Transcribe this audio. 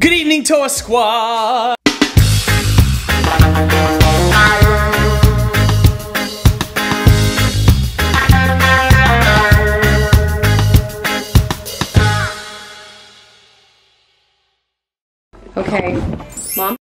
Good evening, Tour Squad! Okay, Mom?